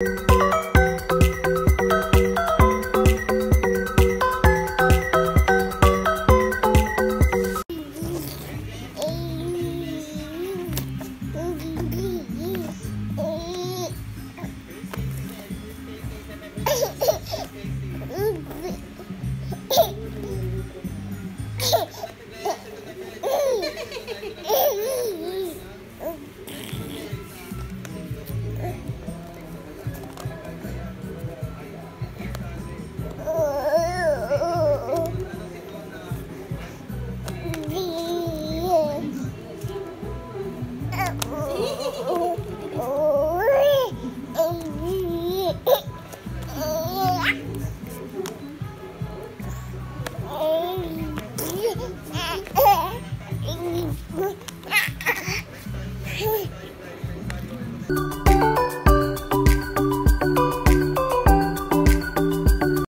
Hey! Hey.